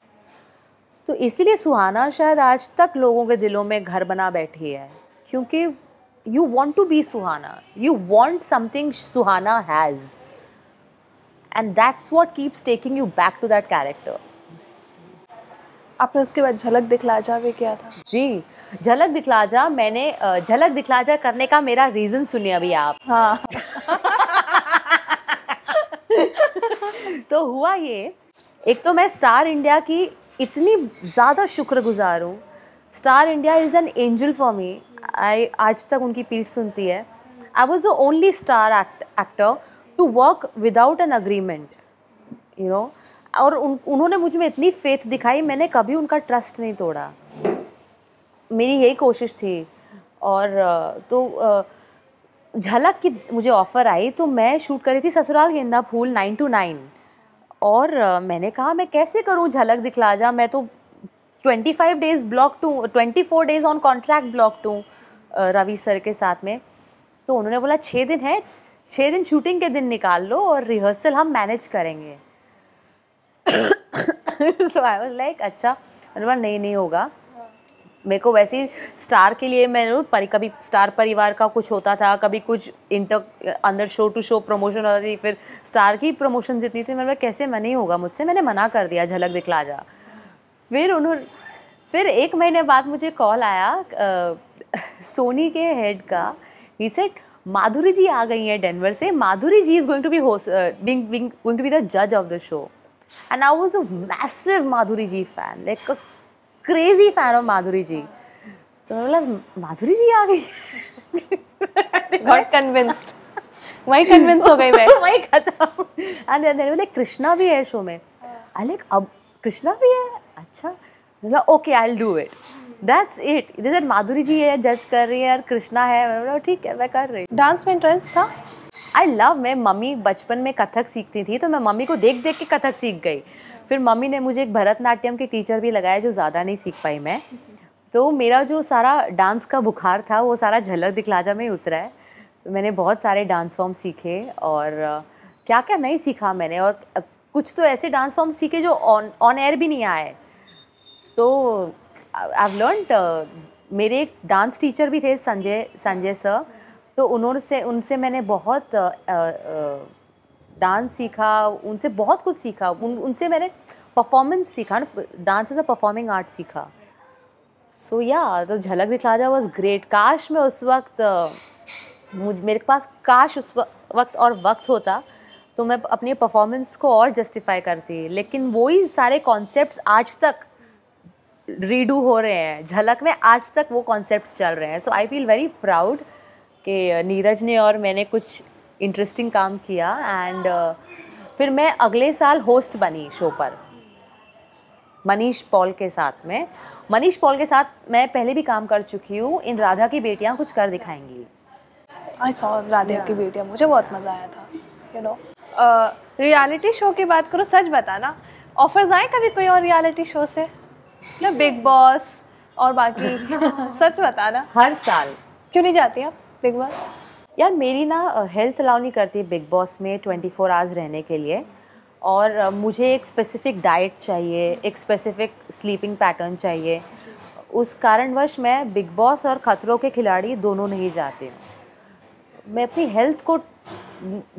तो इसीलिए सुहाना शायद आज तक लोगों के दिलों में घर बना बैठी है। क्योंकि you want to be Suhana. You want something Suhana has and that's what keeps taking you back to that character आपने उसके बाद झलक दिखला जा भी किया था? जी झलक दिखला जा मैंने झलक दिखला जा करने का मेरा रीज़न सुनिए अभी आप। हाँ। तो हुआ ये एक तो मैं स्टार इंडिया की इतनी ज़्यादा शुक्रगुजार हूँ। Star India is an angel for me I आज तक उनकी पीठ सुनती है। I was the only star actor to work without an agreement you know और उन, उन्होंने मुझमें इतनी फेथ दिखाई, मैंने कभी उनका ट्रस्ट नहीं तोड़ा। मेरी यही कोशिश थी। और तो झलक की मुझे ऑफ़र आई तो मैं शूट करी थी ससुराल गेंदा फूल नाइन टू नाइन और मैंने कहा, मैं कैसे करूँ झलक दिखला जा? मैं तो twenty five days block to twenty four days on contract block to Ravi sir के साथ में। तो उन्होंने बोला छः दिन है छः दिन शूटिंग के दिन निकाल लो और रिहर्सल हम मैनेज करेंगे। सो आई वाज लाइक अच्छा मैंने नहीं नहीं होगा। मेरे को वैसे ही स्टार के लिए मैंने परि कभी स्टार परिवार का कुछ होता था कभी कुछ इंटर अंदर शो टू शो प्रमोशन होती थी फिर स्टार की प्रमोशन जितनी थी मैंने कैसे मैं नहीं होगा मुझसे? मैंने मना कर दिया झलक दिखला जा फिर उन्होंने फिर एक महीने बाद मुझे कॉल आया अ, सोनी के हेड का। ही सेड माधुरी जी आ गई हैं डेनवर से। Madhuri ji is going to be host going to be the जज of the show and I was a massive Madhuri Ji fan, like a crazy fan of Madhuri Ji. तो मैं बोला माधुरी जी आ गई। Got convinced वही convince हो गई मैं? वही खत्म एंड देन बोले कृष्णा भी है शो में। आई लाइक अब कृष्णा भी है? अच्छा। बोला okay I will do it that's it इधर माधुरी जी है जज कर रही है और कृष्णा है। मैंने बोला ठीक है मैं कर रही डांस में इंटरेस्ट था? आई लव मैं मम्मी बचपन में कथक सीखती थी तो मैं मम्मी को देख देख के कथक सीख गई। फिर मम्मी ने मुझे एक भरतनाट्यम के टीचर भी लगाया, जो ज़्यादा नहीं सीख पाई मैं। तो मेरा जो सारा डांस का बुखार था, वो सारा झलक दिखलाजा में ही उतरा है। मैंने बहुत सारे डांस फॉर्म सीखे और क्या क्या नहीं सीखा मैंने और, कुछ तो ऐसे डांस फॉर्म सीखे जो ऑन ऑन एयर भी नहीं आए। तो आई लर्न मेरे एक डांस टीचर भी थे, संजय संजय सर तो उन्होंने से, उनसे मैंने बहुत डांस सीखा, उनसे बहुत कुछ सीखा। उन, उनसे मैंने परफॉर्मेंस सीखा dance as a performing art सीखा। सो या तो झलक दिखलाजा वॉज़ ग्रेट काश मैं उस वक्त मेरे पास काश उस वक्त और वक्त होता तो मैं अपनी परफॉर्मेंस को और जस्टिफाई करती। लेकिन वही सारे कॉन्सेप्ट्स आज तक रीडू हो रहे हैं। झलक में आज तक वो कॉन्सेप्ट्स चल रहे हैं। So I feel very proud कि नीरज ने और मैंने कुछ इंटरेस्टिंग काम किया एंड फिर मैं अगले साल होस्ट बनी शो पर। मनीष पॉल के साथ में। मनीष पॉल के साथ मैं पहले भी काम कर चुकी हूँ। इन राधा की बेटियाँ कुछ कर दिखाएँगी। आई सॉ राधे की बेटियाँ। मुझे बहुत मज़ा आया था यू नो रियलिटी शो की बात करो सच बताना ऑफर्स आए कभी कोई और रियलिटी शो से? मतलब बिग बॉस और बाकी सच बताना। हर साल। क्यों नहीं जाती आप? Bigg Boss? यार मेरी ना हेल्थ अलाउ नहीं करती बिग बॉस में ट्वेंटी फोर आवर्स रहने के लिए। और मुझे एक स्पेसिफिक डाइट चाहिए एक स्पेसिफिक स्लीपिंग पैटर्न चाहिए। उस कारणवश मैं बिग बॉस और खतरों के खिलाड़ी दोनों नहीं जाती हूँ। मैं अपनी हेल्थ को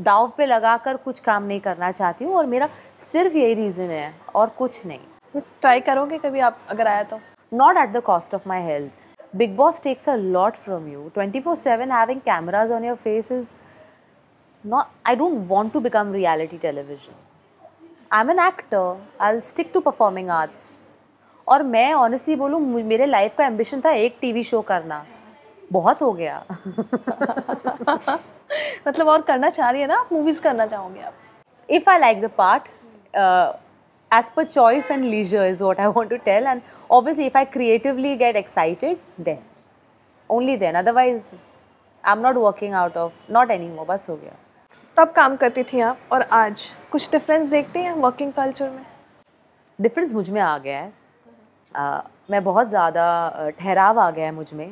दाव पे लगाकर कुछ काम नहीं करना चाहती हूँ और मेरा सिर्फ़ यही रीज़न है और कुछ नहीं। ट्राई करोगे कभी आप अगर आया तो? Not at the cost of my health. Bigg Boss takes a lot from you twenty four seven having cameras on your face is not I don't want to become reality television I am an actor I'll stick to performing arts और मैं honestly बोलूँ मेरे life का ambition था एक T V show करना. बहुत हो गया. मतलब और करना चाह रही है ना? मूवीज़ करना चाहोगे आप? If I like the part as per choice and leisure is what I want to tell. And obviously, if I creatively get excited, then only then. Otherwise, I'm not working out of not anymore. बस हो गया तब काम करती थी आप और आज? कुछ डिफरेंस देखते हैं वर्किंग कल्चर में? डिफरेंस मुझमें आ गया है। uh, मैं बहुत ज़्यादा ठहराव आ गया है मुझमें।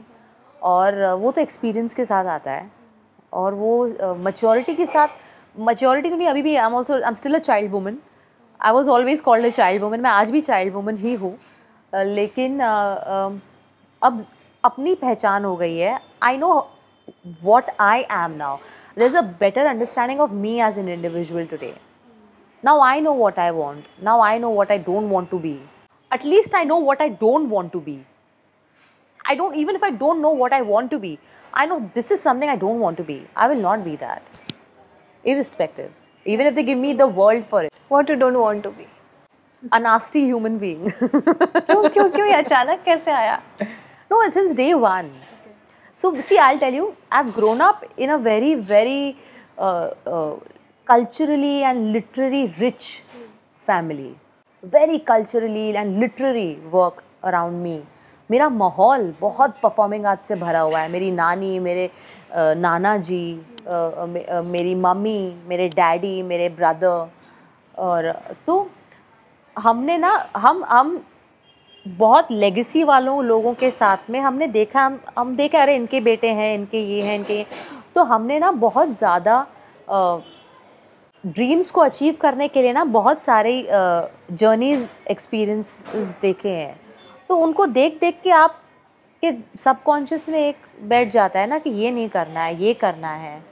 और वो तो एक्सपीरियंस के साथ आता है। और वो मच्योरिटी के साथ मच्योरिटी तो नहीं अभी भी I am also I am still a child woman I was always called a child woman मैं आज भी चाइल्ड वुमन ही हूँ अ, लेकिन अ, अ, अब अपनी पहचान हो गई है I know what I am now there is a better understanding of me as an individual today Now I know what I want. Now I know what I don't want to be. At least I know what I don't want to be. I don't, even if I don't know what I want to be, I know this is something I don't want to be. I will not be that. Irrespective. Even if they give me the world for it. What you don't want to be a nasty human being क्यों क्यों क्यों? अचानक कैसे आया? No since day one so see I tell you I have grown up in a very very culturally and literary rich family very culturally and literary work around me मेरा माहौल बहुत performing art से भरा हुआ है। मेरी नानी मेरे uh, नाना जी uh, uh, मेरी मम्मी मेरे डैडी मेरे ब्रदर और तो हमने ना, हम हम बहुत लेगेसी वालों लोगों के साथ में हमने देखा, हम हम देखे, अरे इनके बेटे हैं, इनके ये हैं, इनके ये। तो हमने ना बहुत ज़्यादा ड्रीम्स को अचीव करने के लिए ना बहुत सारे जर्नीज एक्सपीरियंस देखे हैं। तो उनको देख देख के आप, के सबकॉन्शियस में एक बैठ जाता है ना कि ये नहीं करना है, ये करना है।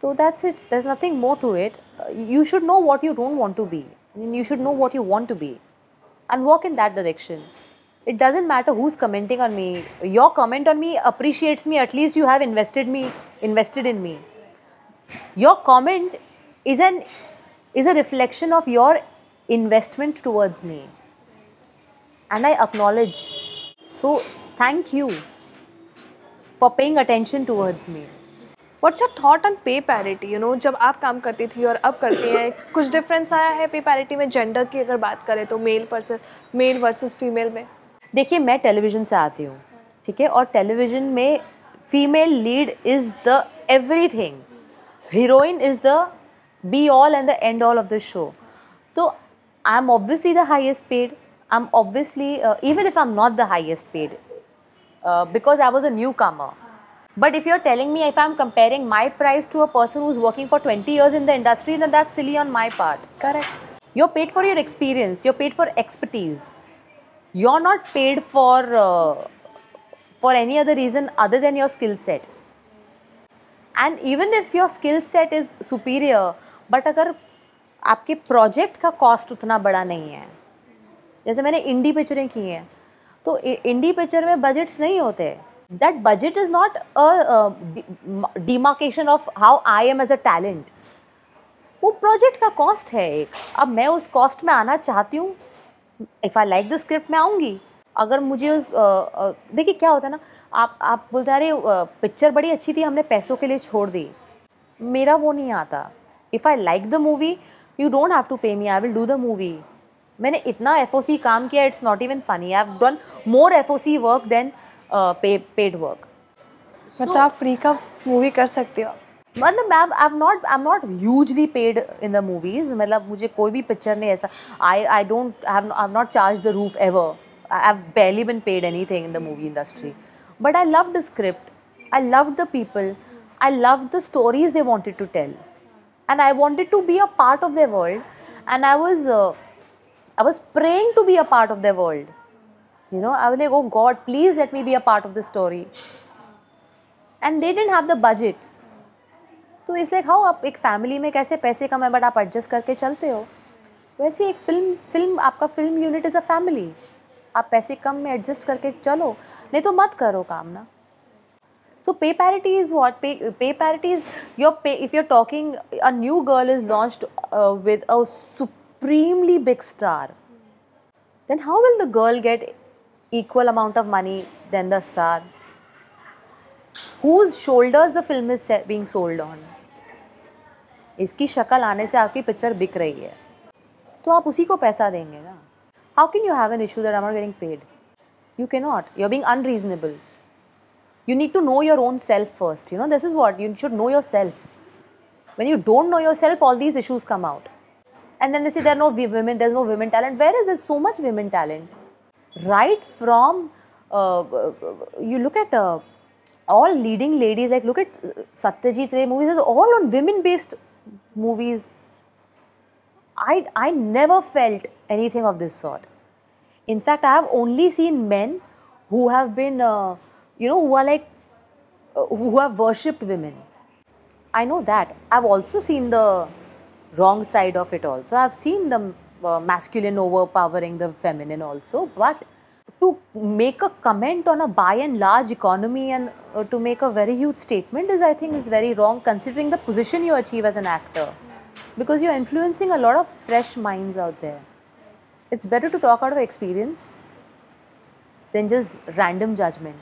So that's it. There's nothing more to it. Uh, you should know what you don't want to be. You should know what you want to be and walk in that direction. It doesn't matter who's commenting on me. Your comment on me appreciates me. At least you have invested me invested in me. Your comment is an is a reflection of your investment towards me. And I acknowledge. So thank you for paying attention towards me. What's your thought on pay parity you know जब आप काम करती थी और अब करती हैं, कुछ डिफरेंस आया है पे पैरिटी में? जेंडर की अगर बात करें तो male versus male versus female में? देखिए, मैं टेलीविज़न से आती हूँ, ठीक है? और टेलीविज़न में female lead is the everything heroine is the be all and the end all of the show तो I am obviously the highest paid I am obviously even if I am not the highest paid because I was a new newcomer. But if you are telling me if I am comparing my price to a person who working for twenty years in the industry than that silly on my part correct you paid for your experience you paid for expertise you are not paid for for any other reason other than your skill set and even if your skill set is superior but अगर आपके project का cost उतना बड़ा नहीं है जैसे मैंने इंडी पिक्चरें की हैं तो इंडी पिक्चर में बजट्स नहीं होते। That budget is not a demarcation of how I am as a talent वो प्रोजेक्ट का कॉस्ट है एक। अब मैं उस कॉस्ट में आना चाहती हूँ if I like the script मैं आऊँगी। अगर मुझे उस देखिए क्या होता है ना, आप आप बोलते अरे पिक्चर बड़ी अच्छी थी, हमने पैसों के लिए छोड़ दी। मेरा वो नहीं आता। If I like the movie you don't have to pay me I will do the movie मैंने इतना FOC काम किया it's not even funny I have done more F work than paid work मतलब आप फ्री का movie कर सकते हो। मतलब ma'am I am not I am not hugely paid in the movies मतलब मुझे कोई भी पिक्चर नहीं ऐसा। I I don't I not charge the roof ever I have barely been paid anything in the movie industry but I love the script I love the people I love the stories they wanted to tell and I wanted to be a part of the world and I was I was praying to be a part of the world you know i was like oh god please let me be a part of the story and they didn't have the budgets तो इस like how आप एक family में कैसे पैसे कम है but आप adjust करके चलते हो वैसे एक फ़िल्म फ़िल्म आपका film unit is a family आप पैसे कम में एडजस्ट करके चलो नहीं तो मत करो काम ना pay parity is what pay pay parity is your pay if you're talking a new girl is launched uh, with a supremely big star then how will the girl get equal amount of money than the star whose shoulders the film is being sold on इसकी शक्ल आने से आपकी picture बिक रही है तो आप उसी को पैसा देंगे ना how can you have an issue that are not getting paid you can not you are being unreasonable you need to know your own self first you know this is what you should know yourself when you don't know yourself all these issues come out and then they say there are no women there's no women talent where is there so much women talent Right from uh, you look at uh, all leading ladies like look at satyajit ray movies is all on women based movies, I, I never felt anything of this sort. In fact, I have only seen men who have been, uh, you know, who are like, uh, who have worshipped women. I know that. I've also seen the wrong side of it also. I've seen the uh, masculine overpowering the feminine also. But to make a comment on a by and large economy and uh, to make a very huge statement is I think is very wrong considering the position you achieve as an actor because you're influencing a lot of fresh minds out there. It's better to talk out of experience than just random judgment.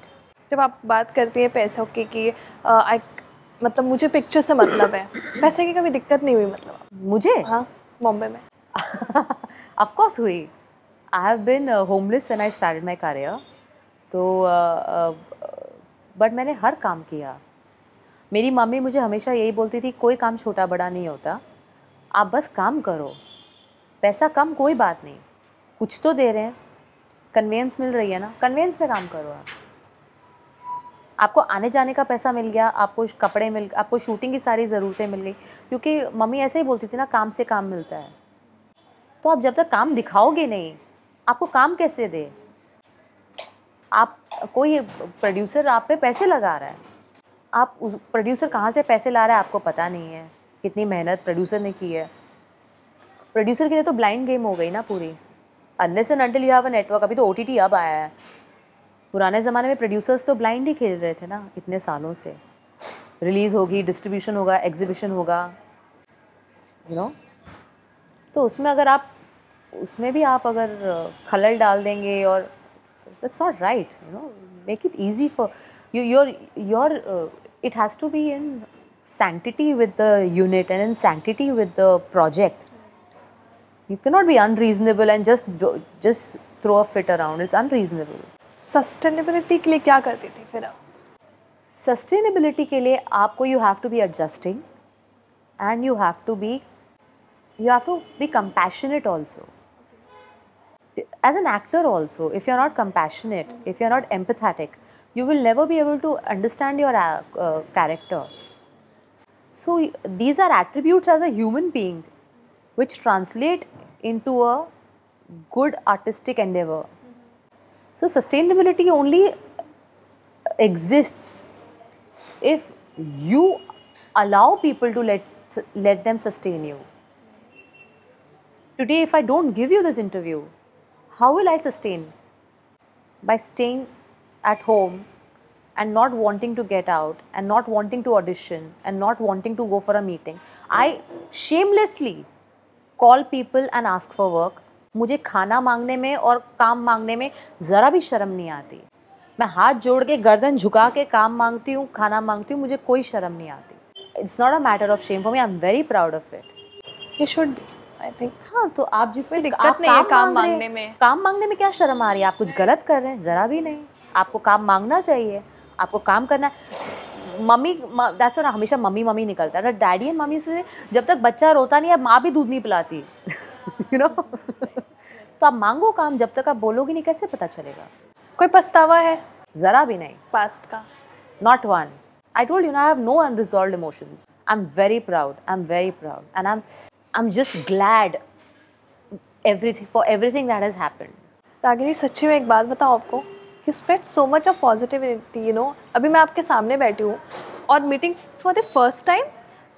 जब आप बात करती हैं पैसों की कि आ, मतलब मुझे पिक्चर से मतलब है पैसे की कभी दिक्कत नहीं हुई मतलब मुझे हाँ बॉम्बे में ऑफ़ कोर्स हुई। Have been uh, homeless when I started my career. तो बट uh, uh, मैंने हर काम किया। मेरी मम्मी मुझे हमेशा यही बोलती थी कोई काम छोटा बड़ा नहीं होता। आप बस काम करो। पैसा कम कोई बात नहीं। कुछ तो दे रहे हैं। कन्वेंस मिल रही है ना? कन्वेंस में काम करो आप। आपको आने जाने का पैसा मिल गया आपको कपड़े मिल आपको शूटिंग की सारी ज़रूरतें मिल गई। क्योंकि मम्मी ऐसे ही बोलती थी ना काम से काम मिलता है। तो आप जब तक काम दिखाओगे नहीं, आपको काम कैसे दे? आप, कोई प्रोड्यूसर आप पे पैसे लगा रहा है। आप उस प्रोड्यूसर कहाँ से पैसे ला रहा है आपको पता नहीं है। कितनी मेहनत प्रोड्यूसर ने की है। प्रोड्यूसर के लिए तो ब्लाइंड गेम हो गई ना पूरी। Unless and until you have a network अभी तो ओटीटी अब आया है। पुराने ज़माने में प्रोड्यूसर्स तो ब्लाइंड ही खेल रहे थे ना, इतने सालों से। रिलीज़ होगी डिस्ट्रीब्यूशन होगा एग्जीबिशन होगा। यू नो तो उसमें अगर आप उसमें भी आप अगर खलल डाल देंगे और that's not right you know make it easy for you your your it has to be in sanctity with the unit and in sanctity with the project you can not be un unreasonable and just just throw a fit around it's unreasonable sustainability के लिए क्या करती थी फिर आप? Sustainability के लिए आपको you have to be adjusting and you have to be you have to be compassionate also. As an actor also if you're not compassionate if you're not empathetic you will never be able to understand your uh, uh character. So these are attributes as a human being which translate into a good artistic endeavor. So sustainability only exists if you allow people to let let them sustain you. Today if I don't give you this interview how will I sustain by staying at home and not wanting to get out and not wanting to audition and not wanting to go for a meeting I shamelessly call people and ask for work मुझे खाना मांगने में और काम मांगने में ज़रा भी शर्म नहीं आती। मैं हाथ जोड़ के गर्दन झुका के काम मांगती हूँ, खाना मांगती हूँ, मुझे कोई शर्म नहीं आती। It's not a matter of shame for me I am very proud of it you should I think हाँ तो आप जिससे दिक्कत आप नहीं है काम मांग रहे मांगने में। काम मांगने में क्या शर्म आ रही है? आप कुछ गलत कर रहे हैं? ज़रा भी नहीं। आपको काम मांगना चाहिए। आपको काम करना मम्मी दैट्स व्हाट हमेशा मम्मी मम्मी निकलता है। डैडी एंड मम्मी से जब तक बच्चा रोता नहीं है माँ भी दूध नहीं पिलाती। यू नो तो आप मांगो काम। जब तक आप बोलोगे नहीं कैसे पता चलेगा? कोई पछतावा है? ज़रा भी नहीं। पास्ट का। Not one. I told you now i have no unresolved emotions. I'm very proud. I'm very proud. And i'm i'm just glad everything for everything that has happened. Ragini सच्ची में एक बात बताऊँ आपको you spread so much of positivity you know अभी मैं आपके सामने बैठी हूँ और meeting for the first time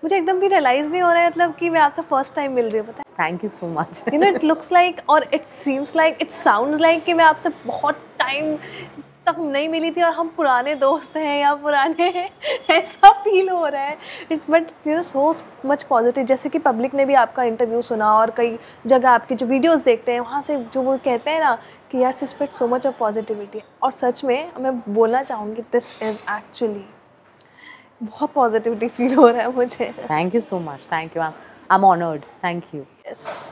मुझे एकदम भी रियलाइज़ नहीं हो रहा है मतलब कि मैं आपसे फ़र्स्ट टाइम मिल रही हूँ पता thank you so much. है you know it looks like और it seems like it sounds like कि मैं आपसे बहुत टाइम तक नहीं मिली थी और हम पुराने दोस्त हैं या पुराने हैं ऐसा फील हो रहा है। But you know so much positive जैसे कि पब्लिक ने भी आपका इंटरव्यू सुना और कई जगह आपकी जो वीडियोस देखते हैं वहाँ से जो वो कहते हैं ना कि यार spread so much of positivity और सच में मैं बोलना चाहूँगी दिस इज़ एक्चुअली बहुत पॉजिटिविटी फील हो रहा है मुझे। Thank you so much thank i'm i'm honored thank you yes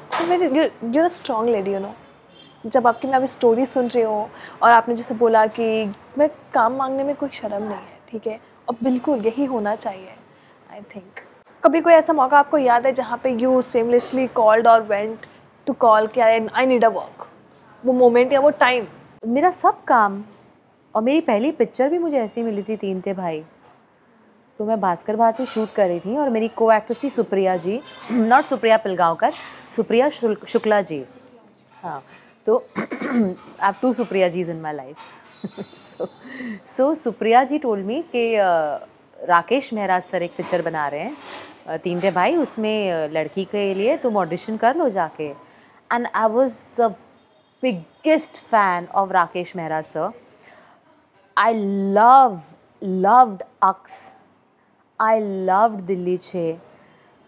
you a strong lady you know जब आपकी मैं अभी स्टोरी सुन रही हूँ और आपने जैसे बोला कि मैं काम मांगने में कोई शर्म नहीं है, ठीक है? और बिल्कुल यही होना चाहिए आई थिंक कभी कोई ऐसा मौका आपको याद है जहाँ पे यू सेमलेसली कॉल्ड और वेंट टू कॉल कि आई नीड अ वर्क वो मोमेंट या वो टाइम मेरा सब काम और मेरी पहली पिक्चर भी मुझे ऐसी मिली थी तीन थे भाई। तो मैं भास्कर भारती शूट कर रही थी और मेरी को एक्ट्रेस थी सुप्रिया जी। नॉट सुप्रिया पिलगांवकर, सुप्रिया शुक्ला जी। हाँ। तो I have two Supriya जीज in my life so so Supriya ji told me कि राकेश मेहराज सर एक पिक्चर बना रहे हैं अ, तीन थे भाई उसमें लड़की के लिए तुम ऑडिशन कर लो जाके and I was the biggest fan of Rakesh Mehra sir I love loved Aks. I loved Dilli Che.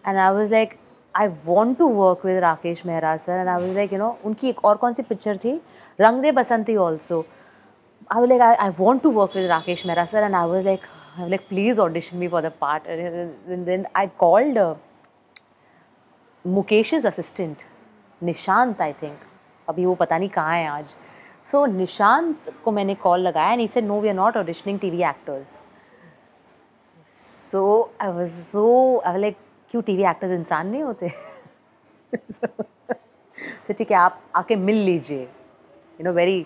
And I was like, I want to work with Rakesh Mehra sir and I like you know उनकी एक और कौन सी picture थी? Rang De Basanti also I like I I want to work with Rakesh Mehra sir and I was like I like please audition me for the part then I called Mukesh assistant Nishant I think अभी वो पता नहीं कहाँ है आज. सो so, Nishant को मैंने call लगाया एंड इसे no we are not auditioning T V actors so I was so I like क्यों टीवी एक्टर्स इंसान नहीं होते? तो ठीक है, आप आके मिल लीजिए। You know very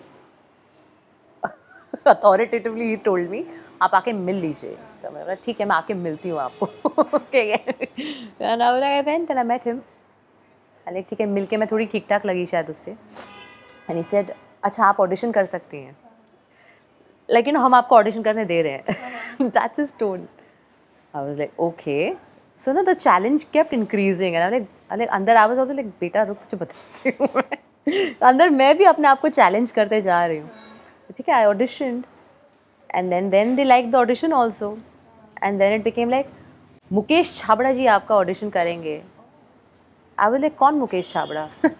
authoritatively he told me आप आके मिल लीजिए। तो मैंने बोला, ठीक है, मैं आके मिलती हूँ आपको। एंड आई मेट हिम अरे, ठीक है मिल के मैं थोड़ी ठीक ठाक लगी शायद उससे। एंड ही सेड अच्छा आप ऑडिशन कर सकती हैं। लाइक यू नो हम आपको ऑडिशन करने दे रहे हैं। That's is tone I was like okay so no the challenge kept increasing and like like अंदर आई वाज आल्सो लाइक बेटा, रुक, तुझे बताती हूँ मैं. अंदर मैं भी अपने आप को चैलेंज करते जा रही हूँ। ठीक है I audition and then then they like the audition also and then it became like Mukesh Chhabra ji आपका ऑडिशन करेंगे. आई विल लाइक कौन मुकेश छाबड़ा?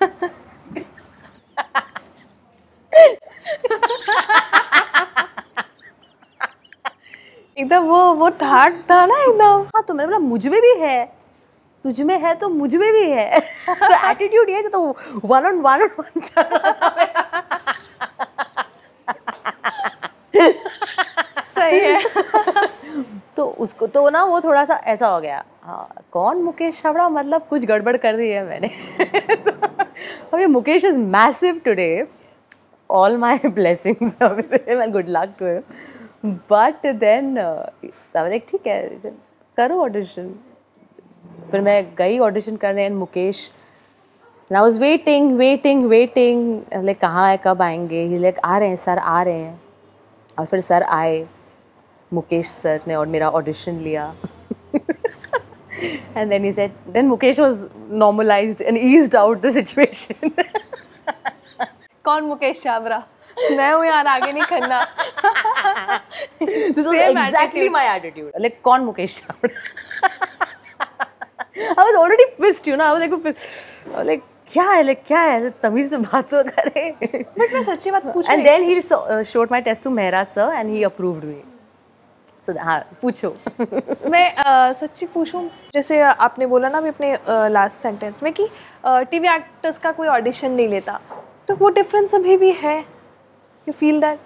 एकदम वो वो ठाट था ना एकदम। हाँ तो मैंने बोला मुझमें भी है। तुझ में है तो मुझमें भी है। तो एटीट्यूड ये तो one on one on one चल सही है। तो उसको तो ना वो थोड़ा सा ऐसा हो गया हाँ कौन मुकेश छाबड़ा? मतलब कुछ गड़बड़ कर दी है मैंने। अभी Mukesh is massive today all my blessings are with him and but then uh, ठीक है करो ऑडिशन फिर मैं गई ऑडिशन करने and Mukesh I was waiting waiting waiting like कहाँ है, कब आएँगे? ही लाइक आ रहे हैं सर आ रहे हैं. और फिर सर आए, मुकेश सर ने और मेरा ऑडिशन लिया. And then he set then Mukesh was normalize and ease out the situation कौन मुकेश चावरा? मैं हूँ यार आगे नहीं करना। this Same was exactly attitude. my attitude. Like कौन Mukesh Chhabra I was already pissed you know. I was like I was like क्या है? Like, क्या है? तमीज से बात तो करे. बट मैं सच्ची बात पूछ and then he showed my test to Mehra sir and he approved me so हाँ पूछो। मैं uh, सच्ची पूछूँ जैसे आपने बोला ना अभी अपने लास्ट uh, सेंटेंस में कि टीवी uh, एक्टर्स का कोई ऑडिशन नहीं लेता तो वो डिफरेंस अभी भी है? यू फील दैट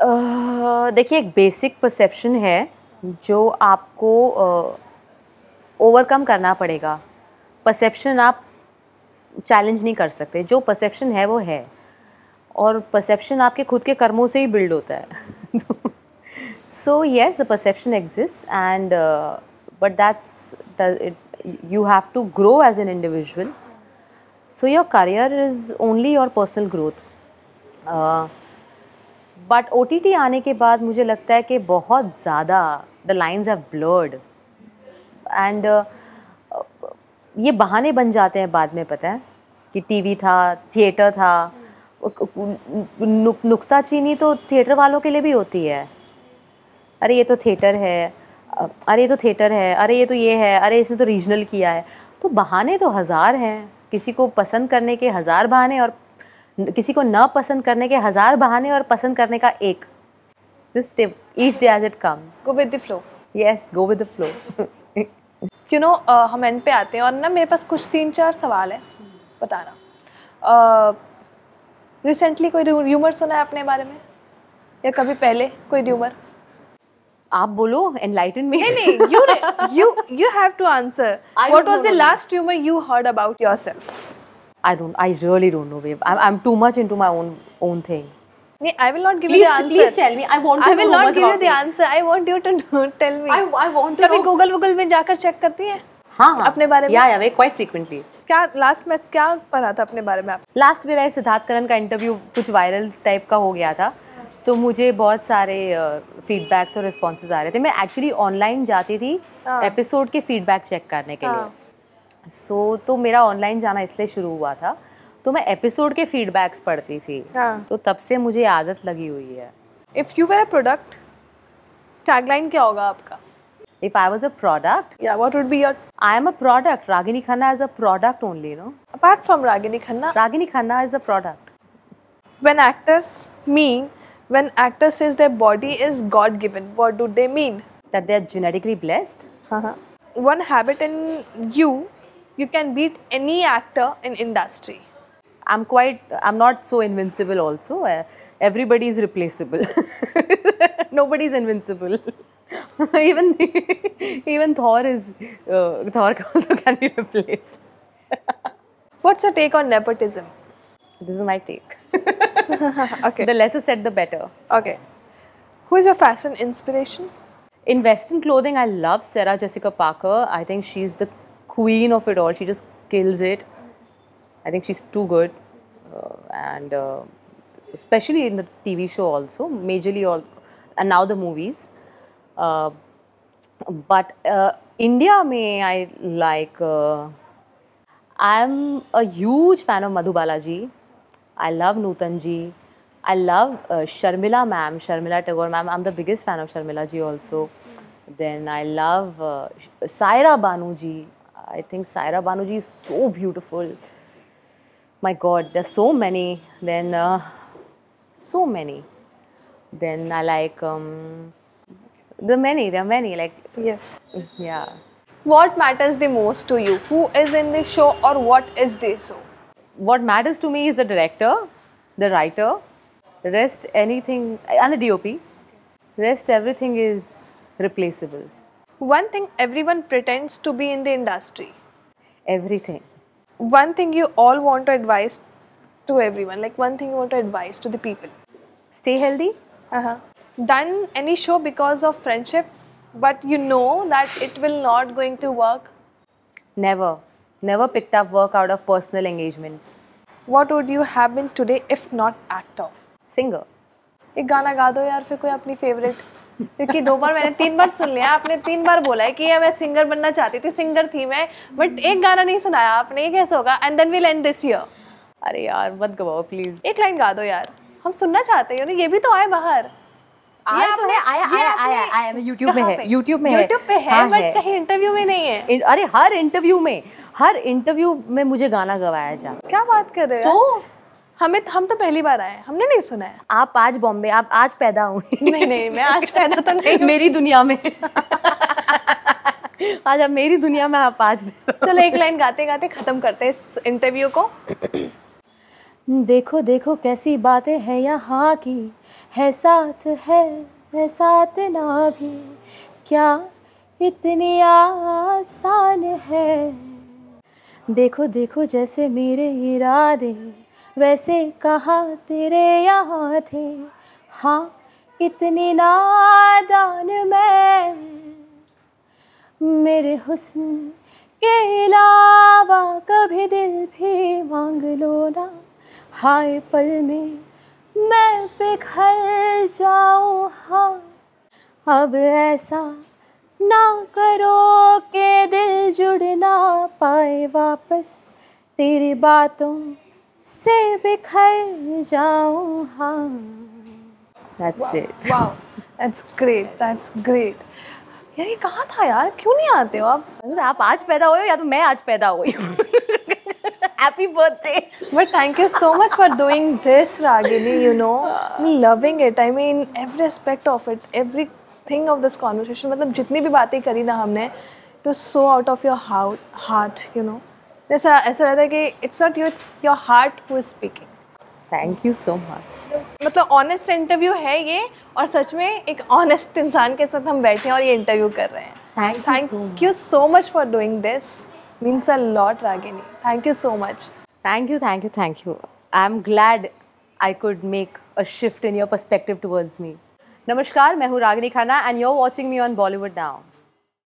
देखिए, एक बेसिक परसेप्शन है जो आपको ओवरकम करना पड़ेगा। परसेप्शन आप चैलेंज नहीं कर सकते। जो परसेप्शन है, वो है। और परसेप्शन आपके खुद के कर्मों से ही बिल्ड होता है। So yes the perception exist and but that's you have to grow as an individual. So your career is only your personal growth. But O T T आने के बाद मुझे लगता है कि बहुत ज़्यादा the lines have blurred and ये बहाने बन जाते हैं बाद में पता है कि टीवी था थिएटर था। नुक, नुकता चीनी तो थिएटर वालों के लिए भी होती है। अरे ये तो थिएटर है। अरे ये तो थिएटर है। अरे ये तो ये है। अरे इसने तो रीजनल किया है। तो बहाने तो हज़ार हैं। किसी को पसंद करने के हज़ार बहाने और किसी को ना पसंद करने के हज़ार बहाने और पसंद करने का एक। This tip each day as it comes go with the flow yes go with the flow you know हम एंड पे आते हैं और ना मेरे पास कुछ तीन चार सवाल है। बताना रिसेंटली uh, कोई र्यूमर सुना है अपने बारे में? या कभी पहले कोई र्यूमर आप बोलो एनलाइटन मी नहीं नहीं you you you have to answer what was the last rumour you heard about yourself I don't. I really don't know, babe. I'm, I'm too much into my own own thing. Nee, I will not give please, you the answer. Please tell me. I want to I will know not give you the me. answer. I want you to know, tell me. I, I want to कभी Google Google में जाकर check करती है हाँ हाँ अपने बारे में या या वे क्वाइट फ्रीक्वेंटली क्या लास्ट में क्या पढ़ा था अपने बारे में आप लास्ट मेरा सिद्धार्थ करण का इंटरव्यू कुछ वायरल टाइप का हो गया था तो मुझे बहुत सारे फीडबैक्स और रिस्पॉन्सेज आ रहे थे मैं एक्चुअली ऑनलाइन जाती थी एपिसोड के फीडबैक चेक करने के लिए सो so, तो मेरा ऑनलाइन जाना इसलिए शुरू हुआ था तो मैं एपिसोड के फीडबैक्स पढ़ती थी हाँ. तो तब से मुझे आदत लगी हुई है if you were a product tagline क्या होगा आपका If I was a product, yeah, what would be your? I am a product. Ragini Khanna is a product only, you know. Apart from Ragini Khanna, Ragini Khanna is a product. When actors mean, when actors says their body is God given, what do they mean? That they are genetically blessed. Uh-huh. One habit in you, you can beat any actor in industry. I'm quite, I'm not so invincible also. Uh, everybody is replaceable. Nobody's invincible. even even Thor is, uh, Thor also can be replaced. What's your take on nepotism? This is my take. okay. The lesser said, the better. Okay. Who is your fashion inspiration? In Western clothing, I love Sarah Jessica Parker. I think she's the queen of it all. She just kills it. I think she's too good, uh, and uh, especially in the TV show also, majorly all, and now the movies. Uh, but uh, India, may I like. Uh, I'm a huge fan of Madhu Balaji. I love Nutanji. I love uh, Sharmila ma'am, Sharmila Tagore ma'am. I'm the biggest fan of Sharmila ji also. Then I love uh, Saira Banuji. I think Saira Banuji is so beautiful. My god there's so many then uh, so many. Then i like um the many there are many like yes. yeah. What matters the most to you? Who is in the show or what is the show? What matters to me is the director the writer. Rest anything and the dop rest everything is replaceable one thing everyone pretends to be in the industry everything one thing you all want to advise to everyone like one thing you want to advise to the people stay healthy uh-huh. done any show because of friendship but you know that it will not going to work never never picked up work out of personal engagements what would you have been today if not actor singer एक गाना गा दो यार फिर कोई अपनी favourite क्योंकि दो बार मैंने तीन बार सुन लिया आपने तीन बार बोला है कि मैं सिंगर बनना चाहती थी सिंगर थी मैं बट एक गाना नहीं सुनाया आपने ये कैसे होगा? And then will and this year अरे यार मत गवाओ प्लीज़ एक लाइन गा दो यार। हम सुनना चाहते हैं ये भी तो आए बाहर। आया तो है आया आया आया आया यूट्यूब में है यूट्यूब में है। यूट्यूब पे है हाँ, बट कहीं इंटरव्यू में नहीं है। अरे हर इंटरव्यू में हर इंटरव्यू में मुझे गाना गवाया जा क्या बात कर रहे हो तो? हमें हम तो पहली बार आए हमने नहीं सुना है। आप आज बॉम्बे आप आज पैदा हुई। नहीं नहीं मैं आज पैदा तो नहीं मेरी दुनिया में। आज आप मेरी दुनिया में आप आज चलो एक लाइन गाते गाते खत्म करते हैं इस इंटरव्यू को। देखो देखो कैसी बातें हैं यहाँ की। है साथ है है साथ ना भी। क्या इतनी आसान है? देखो देखो जैसे मेरे इरादे वैसे कहा तेरे यहाँ थे हाँ इतनी नादान मैं। मेरे हुस्न के अलावा कभी दिल भी मांग लो ना। हाय, पल में मैं पिघल जाऊँ। हाँ अब ऐसा ना करो के दिल जुड़ ना पाए वापस। तेरी बातों से बिखर जाऊँ हाँ। That's wow. it. wow, that's great. That's यार ये कहाँ था यार? क्यों नहीं आते हो आप? आप आज पैदा हुए हो या तो मैं आज पैदा हुई हूँ? Happy birthday but thank you so much for doing this Ragini you know loving it I mean every aspect of it everything of this conversation मतलब जितनी भी बातें करी ना हमने to so out of your heart you know ऐसा ऐसा रहता है कि it's not you it's your heart who is speaking thank you so much मतलब ऑनेस्ट इंटरव्यू है ये और सच में एक ऑनेस्ट इंसान के साथ हम बैठे हैं और ये इंटरव्यू कर रहे हैं. Thank you so much for doing this means a lot Ragini thank you so much thank you thank you thank you I am glad I could make a shift in your perspective towards me नमस्कार मैं हूँ Ragini Khanna and you are watching me on Bollywood now